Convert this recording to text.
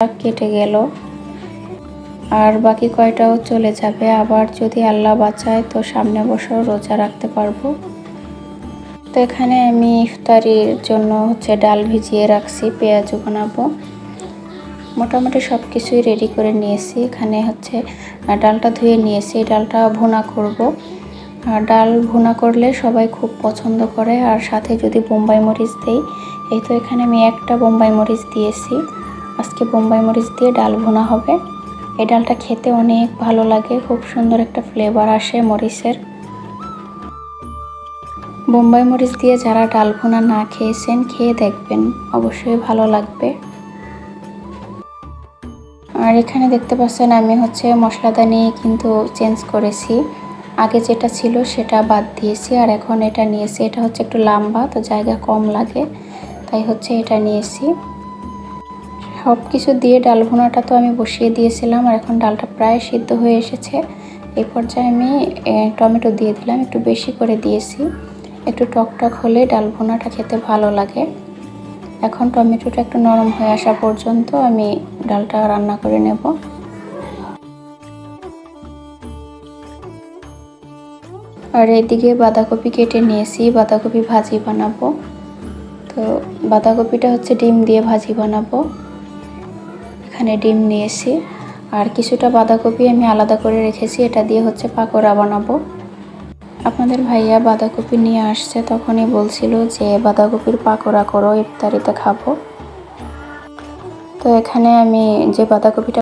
কেটে গেল। আর বাকি কয়টাও চলে যাবে, আবার যদি আল্লাহ বাঁচায় তো সামনে বছর রোজা রাখতে পারব। তো এখানে আমি ইফতারির জন্য হচ্ছে ডাল ভিজিয়ে রাখছি, পেঁয়াজও বানাবো। মোটামুটি সব কিছুই রেডি করে নিয়েছি। এখানে হচ্ছে ডালটা ধুয়ে নিয়েছি। ডালটা ভুনা করব। আর ডাল ভুনা করলে সবাই খুব পছন্দ করে। আর সাথে যদি বোম্বাই মরিচ দেই, এই তো এখানে আমি একটা বোম্বাই মরিচ দিয়েছি। আজকে বোম্বাই মরিচ দিয়ে ডাল ভুনা হবে। এই ডালটা খেতে অনেক ভালো লাগে, খুব সুন্দর একটা ফ্লেভার আসে মরিচের। বোম্বাই মরিচ দিয়ে যারা ডাল ভুনা না খেয়েছেন, খেয়ে দেখবেন, অবশ্যই ভালো লাগবে। আর এখানে দেখতে পাচ্ছেন আমি হচ্ছে মশলাদানি কিন্তু চেঞ্জ করেছি। আগে যেটা ছিল সেটা বাদ দিয়েছি, আর এখন এটা নিয়েছি। এটা হচ্ছে একটু লম্বা, তো জায়গা কম লাগে, তাই হচ্ছে এটা নিয়েছি। সব কিছু দিয়ে ডাল ভুনাটা তো আমি বসিয়ে দিয়েছিলাম আর এখন ডালটা প্রায় সিদ্ধ হয়ে এসেছে। এই পর্যায়ে আমি টমেটো দিয়ে দিলাম, একটু বেশি করে দিয়েছি। একটু টক টক হলে ডাল ভুনাটা খেতে ভালো লাগে। এখন টমেটোটা একটু নরম হয়ে আসা পর্যন্ত আমি ডালটা রান্না করে নেব। আর এদিকে বাঁধাকপি কেটে নিয়েছি, বাঁধাকপি ভাজি বানাবো। তো বাঁধাকপিটা হচ্ছে ডিম দিয়ে ভাজি বানাবো। এখানে ডিম নিয়েছি। আর কিছুটা বাঁধাকপি আমি আলাদা করে রেখেছি, এটা দিয়ে হচ্ছে পাকোড়া বানাবো। আপনাদের ভাইয়া বাঁধাকপি নিয়ে আসছে, তখনই বলছিল যে, বাঁধাকপির পাকোড়া করো, ইফতারিতে খাব। তো এখানে আমি যে বাঁধাকপিটা